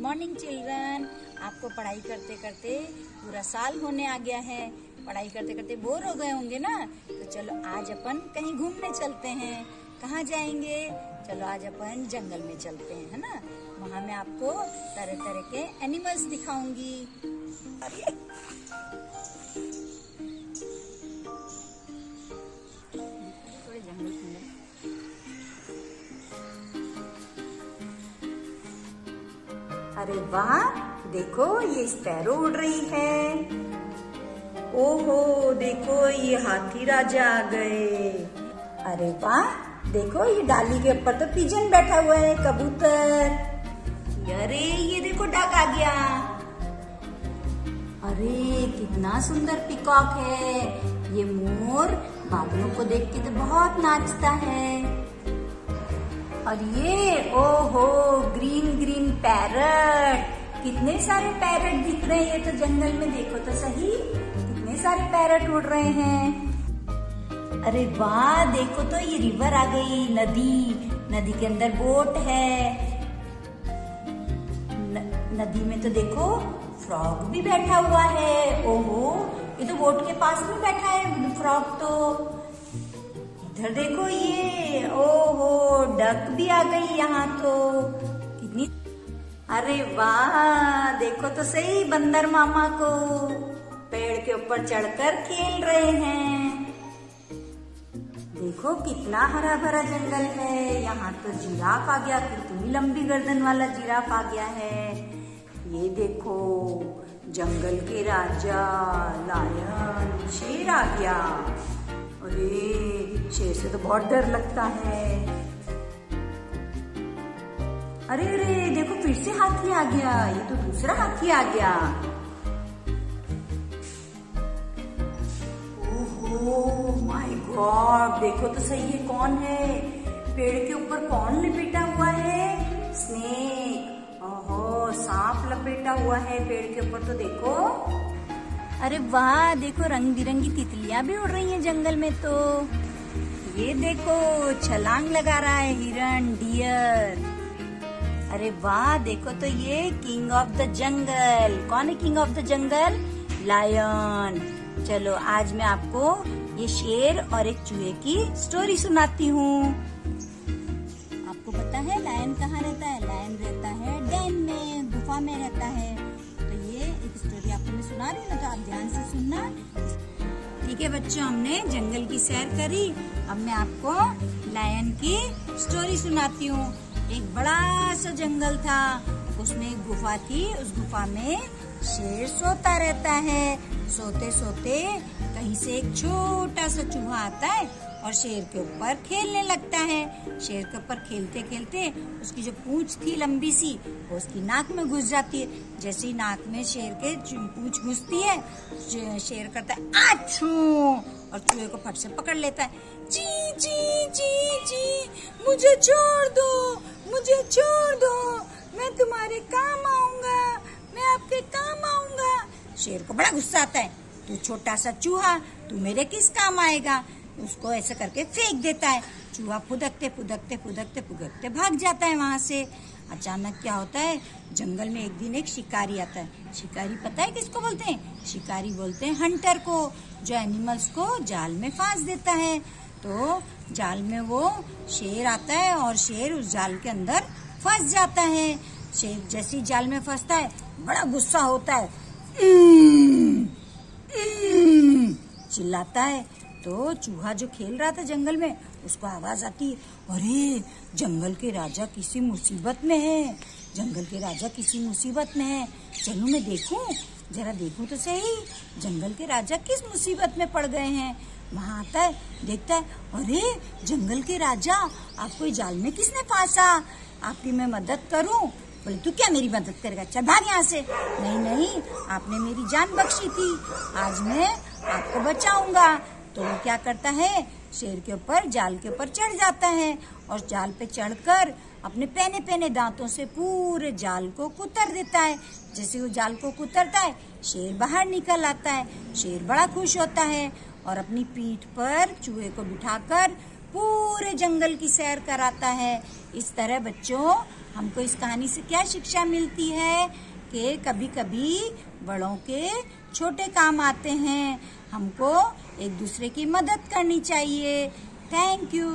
Morning children आपको पढ़ाई करते करते पूरा साल होने आ गया है। पढ़ाई करते करते बोर हो गए होंगे ना? तो चलो आज अपन कहीं घूमने चलते हैं। कहाँ जाएँगे? चलो आज अपन जंगल में चलते हैं, है ना? वहाँ मैं आपको तरह तरह के एनिमल्स दिखाऊँगी। अरे वाह, देखो ये स्पैरो उड़ रही है। ओहो, देखो ये हाथी राजा आ गए। अरे वाह, देखो ये डाली के ऊपर तो पिजन बैठा हुआ है, कबूतर। अरे, ये देखो डक आ गया। अरे, कितना सुंदर पिकॉक है। ये मोर बादलों को देख के तो बहुत नाचता है। और ये ग्रीन पैरट। कितने सारे पैरट दिख रहे हैं ये तो जंगल में देखो तो सही। कितने सारे पैरट उड़ रहे हैं। अरे वाह देखो तो ये रिवर आ गई नदी। नदी के अंदर बोट है। न, नदी में तो देखो फ्रॉग भी बैठा हुआ है। ओहो ये तो बोट के पास में बैठा है फ्रॉग तो। इधर देखो ये ओहो डक भी आ गई यहाँ तो। कितनी अरे वाह, देखो तो सही बंदर मामा को। पेड़ के ऊपर चढ़कर खेल रहे हैं। देखो कितना हरा भरा जंगल है। यहाँ तो जिराफ आ गया, कितनी लंबी गर्दन वाला जिराफ आ गया है। ये देखो, जंगल के राजा, लायन, शेर आ गया। अरे, शेर से तो बहुत डर लगता है। अरे अरे फिर से हाथी आ गया, ये तो दूसरा हाथी आ गया। ओहो माय गॉड देखो तो सही है, कौन है? पेड़ के ऊपर कौन लपेटा हुआ है? स्नेक ओहो, सांप लपेटा हुआ है पेड़ के ऊपर तो देखो। अरे वाह, देखो रंग बिरंगी तितलियाँ भी उड़ रही हैं जंगल में तो। ये देखो, छलांग लगा रहा है हिरण डियर अरे वाह, देखो तो ये किंग ऑफ़ द जंगल कौन है king of the jungle lion चलो, आज मैं आपको ये शेर और एक चूहे की स्टोरी सुनाती हूँ। आपको पता है लायन कहाँ रहता है? लायन रहता है डैन में, गुफा में रहता है। तो ये एक स्टोरी आपको मैं सुना रही हूँ तो आप ध्यान से सुनना। ठीक है बच्चों, हमने जंगल की सैर करी। अब मैं आपको लायन की स्टोरी सुनाती हूँ। एक बड़ा सा जंगल था। उसमें एक गुफा थी। उस गुफा में शेर सोता रहता है। सोते सोते कहीं से एक छोटा सा चूहा आता है और शेर के ऊपर खेलने लगता है। शेर के ऊपर खेलते खेलते उसकी जो पूंछ थी लंबी सी, वो उसकी नाक में घुस जाती है। जैसे ही नाक में शेर के पूंछ घुसती है शेर करता है, आछू! और चूहे को फट से पकड़ लेता है। जी जी जी जी मुझे छोड़ दो! मुझे छोड़ दो। मैं तुम्हारे काम आऊँगा। मैं आपके काम आऊँगा। शेर को बड़ा गुस्सा आता है। तू छोटा सा चूहा, तू मेरे किस काम आएगा? उसको ऐसे करके फेंक देता है। चूहा फुदकते फुदकते फुदकते फुदकते भाग जाता है वहाँ से। अचानक क्या होता है? जंगल में एक दिन एक शिकारी आता है। शिकारी पता है किसको बोलते हैं? शिकारी बोलते हैं हंटर को, जो एनिमल्स को जाल में फांस देता है। तो जाल में वो शेर आता है और शेर उस जाल के अंदर फंस जाता है। शेर जैसे ही जाल में फंसता है, बड़ा गुस्सा होता है। चिल्लाता है। तो चूहा जो खेल रहा था जंगल में, उसको आवाज़ आती है अरे, जंगल के राजा किसी मुसीबत में है, जंगल के राजा किसी मुसीबत में है। चलो मैं देखूँ जरा देखूँ तो सही, जंगल के राजा किस मुसीबत में पड़ गए हैं। वहाँ आता है, देखता है, अरे, जंगल के राजा आपको जाल में किसने फांसा? आपकी मैं मदद करूँ? बोले, तू क्या मेरी मदद करेगा? चल भाग यहाँ से। नहीं नहीं, आपने मेरी जान बख्शी थी। आज मैं आपको बचाऊँगा। तो वो क्या करता है? शेर के ऊपर, जाल के ऊपर चढ़ जाता है और जाल पे चढ़कर अपने पहने पहने दांतों से पूरे जाल को कुतर देता है। जैसे वो जाल को कुतरता है, शेर बाहर निकल आता है। शेर बड़ा खुश होता है और अपनी पीठ पर चूहे को बिठाकर पूरे जंगल की सैर कराता है। इस तरह बच्चों, हमको इस कहानी से क्या शिक्षा मिलती है? कि कभी कभी बड़ों के छोटे काम आते हैं। हमको एक दूसरे की मदद करनी चाहिए। Thank you